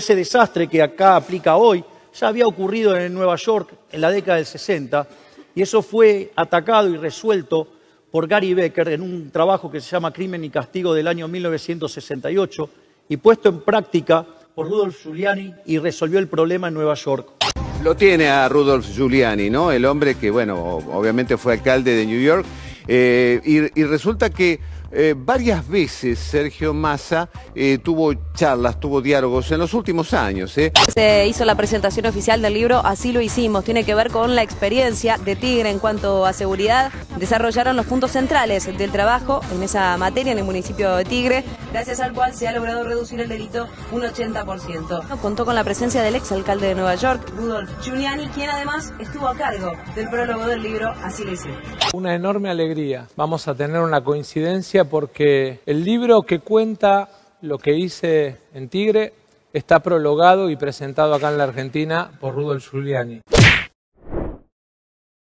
Ese desastre que acá aplica hoy ya había ocurrido en Nueva York en la década del 60 y eso fue atacado y resuelto por Gary Becker en un trabajo que se llama Crimen y Castigo del año 1968 y puesto en práctica por Rudolf Giuliani y resolvió el problema en Nueva York. Lo tiene a Rudolf Giuliani, ¿no? El hombre que, bueno, obviamente fue alcalde de New York. Eh, y, y resulta que eh, varias veces Sergio Massa eh, tuvo charlas, tuvo diálogos en los últimos años. ¿eh? Se hizo la presentación oficial del libro Así lo hicimos. Tiene que ver con la experiencia de Tigre en cuanto a seguridad. Desarrollaron los puntos centrales del trabajo en esa materia en el municipio de Tigre, gracias al cual se ha logrado reducir el delito un 80%. Contó con la presencia del exalcalde de Nueva York, Rudolf Giuliani, quien además estuvo a cargo del prólogo del libro Así lo hicimos. Una enorme alegría. Vamos a tener una coincidencia porque el libro que cuenta lo que hice en Tigre está prologado y presentado acá en la Argentina por Rudolf Giuliani.